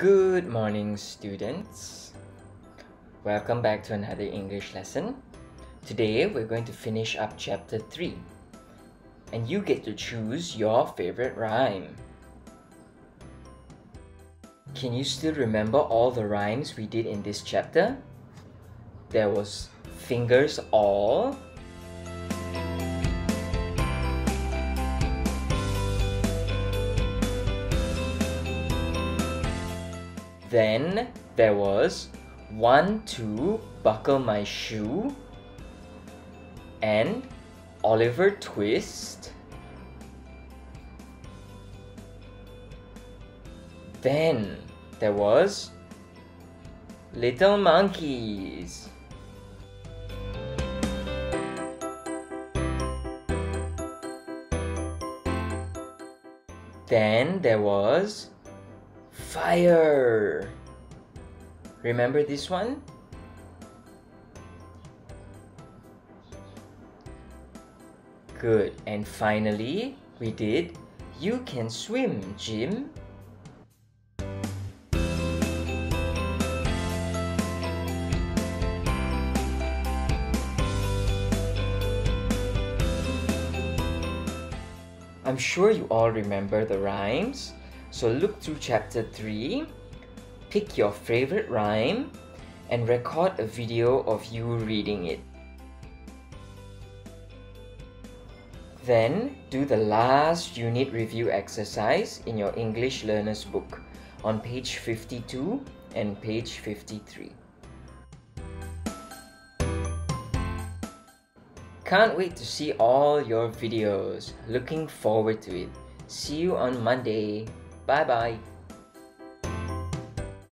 Good morning, students. Welcome back to another English lesson. Today we're going to finish up chapter 3, and you get to choose your favorite rhyme. Can you still remember all the rhymes we did in this chapter? There was fingers all, Then there was one, two buckle my shoe, and Oliver Twist. Then there was Little Monkeys. Then there was Fire. Remember this one? Good. And finally, we did You Can Swim, Jim. I'm sure you all remember the rhymes. So look through chapter 3, pick your favorite rhyme, and record a video of you reading it. Then do the last unit review exercise in your English Learner's Book on page 52 and page 53. Can't wait to see all your videos. Looking forward to it. See you on Monday. 拜拜。